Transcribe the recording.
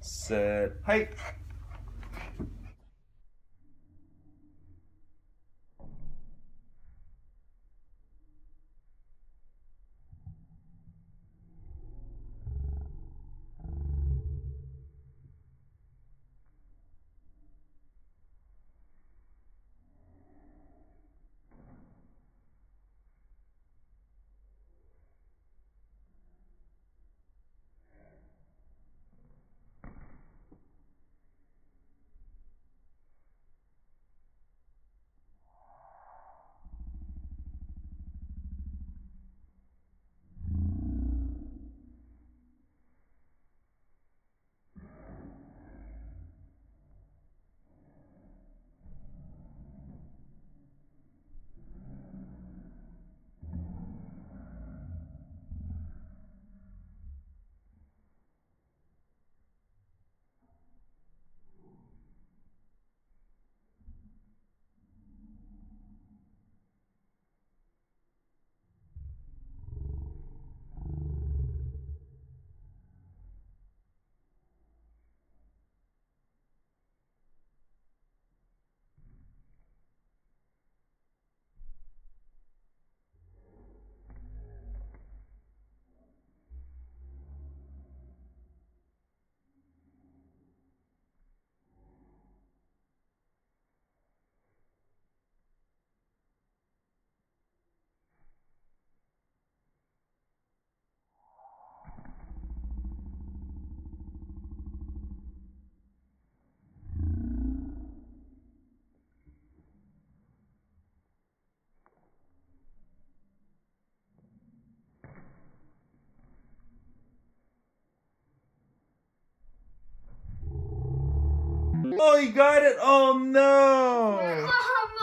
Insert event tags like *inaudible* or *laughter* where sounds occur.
set, hike. Oh, you got it? Oh, no. *laughs* Oh,